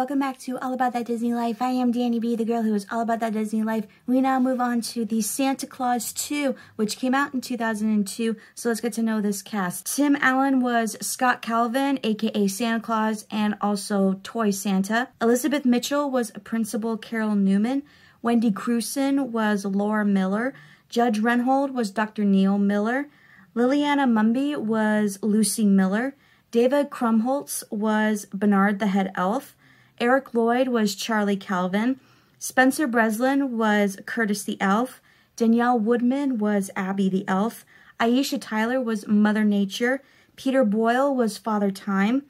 welcome back to All About That Disney Life. I am Danny B, the girl who is all about that Disney life. We now move on to the Santa Clause 2, which came out in 2002. So let's get to know this cast. Tim Allen was Scott Calvin, aka Santa Claus, and also Toy Santa. Elizabeth Mitchell was Principal Carol Newman. Wendy Crewson was Laura Miller. Judge Reinhold was Dr. Neil Miller. Liliana Mumy was Lucy Miller. David Krumholtz was Bernard the Head Elf. Eric Lloyd was Charlie Calvin. Spencer Breslin was Curtis the Elf. Danielle Woodman was Abby the Elf. Aisha Tyler was Mother Nature. Peter Boyle was Father Time.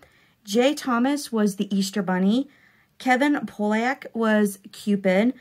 Jay Thomas was the Easter Bunny. Kevin Pollak was Cupid.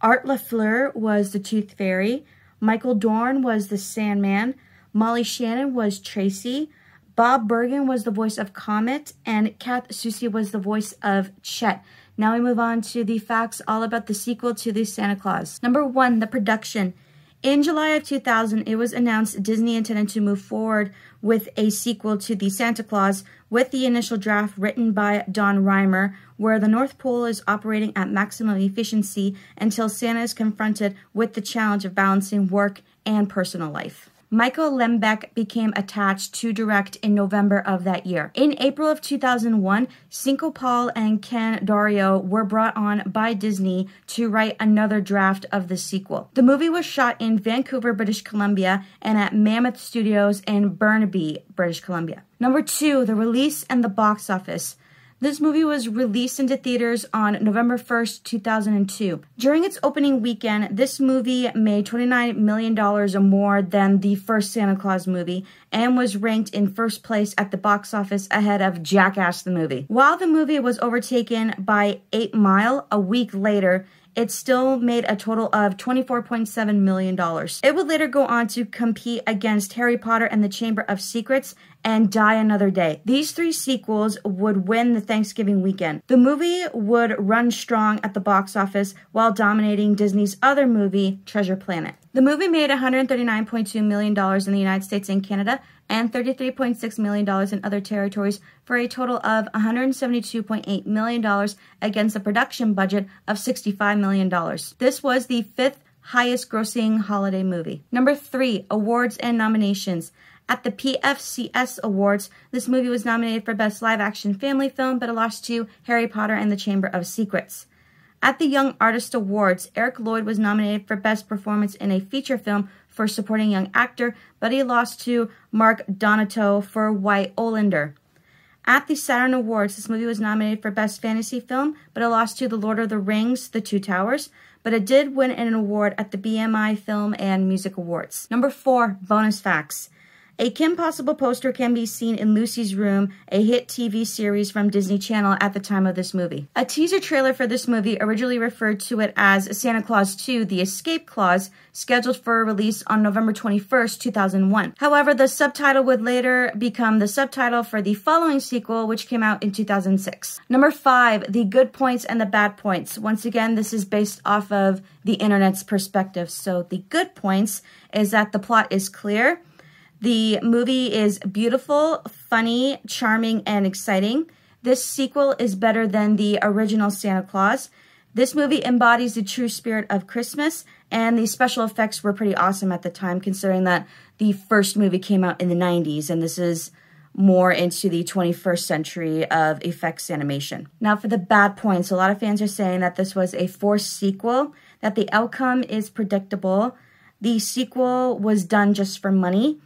Art LaFleur was the Tooth Fairy. Michael Dorn was the Sandman. Molly Shannon was Tracy. Bob Bergen was the voice of Comet, and Kath Soucie was the voice of Chet. Now we move on to the facts all about the sequel to the Santa Clause. Number one, the production. In July of 2000, it was announced Disney intended to move forward with a sequel to The Santa Clause with the initial draft written by Don Rhymer, where the North Pole is operating at maximum efficiency until Santa is confronted with the challenge of balancing work and personal life. Michael Lembeck became attached to direct in November of that year. In April of 2001, Cinco Paul and Ken Daurio were brought on by Disney to write another draft of the sequel. The movie was shot in Vancouver, British Columbia, and at Mammoth Studios in Burnaby, British Columbia. Number two, the release and the box office. This movie was released into theaters on November 1st, 2002. During its opening weekend, this movie made $29 million or more than the first Santa Clause movie and was ranked in first place at the box office ahead of Jackass the movie. While the movie was overtaken by 8 Mile a week later, it still made a total of $24.7 million. It would later go on to compete against Harry Potter and the Chamber of Secrets and Die Another Day. These three sequels would win the Thanksgiving weekend. The movie would run strong at the box office while dominating Disney's other movie, Treasure Planet. The movie made $139.2 million in the United States and Canada and $33.6 million in other territories for a total of $172.8 million against a production budget of $65 million. This was the fifth highest grossing holiday movie. Number three, awards and nominations. At the PFCS Awards, this movie was nominated for Best Live Action Family Film, but it lost to Harry Potter and the Chamber of Secrets. At the Young Artist Awards, Eric Lloyd was nominated for Best Performance in a Feature Film for Supporting Young Actor, but he lost to Marc Donato for White Oleander. At the Saturn Awards, this movie was nominated for Best Fantasy Film, but it lost to The Lord of the Rings, The Two Towers, but it did win an award at the BMI Film and Music Awards. Number four, bonus facts. A Kim Possible poster can be seen in Lucy's Room, a hit TV series from Disney Channel at the time of this movie. A teaser trailer for this movie originally referred to it as Santa Clause 2 The Escape Clause, scheduled for release on November 21st, 2001. However, the subtitle would later become the subtitle for the following sequel, which came out in 2006. Number 5, The Good Points and the Bad Points. Once again, this is based off of the internet's perspective. So the good points is that the plot is clear, the movie is beautiful, funny, charming, and exciting. This sequel is better than the original Santa Clause. This movie embodies the true spirit of Christmas, and the special effects were pretty awesome at the time, considering that the first movie came out in the 90s, and this is more into the 21st century of effects animation. Now, for the bad points, a lot of fans are saying that this was a forced sequel, that the outcome is predictable. The sequel was done just for money.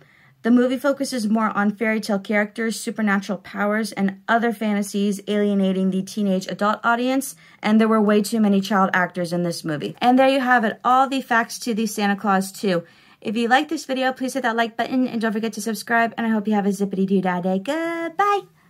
The movie focuses more on fairy tale characters, supernatural powers, and other fantasies alienating the teenage adult audience, and there were way too many child actors in this movie. And there you have it, all the facts to the Santa Clause 2. If you like this video, please hit that like button and don't forget to subscribe, and I hope you have a zippity doo dah day. Goodbye!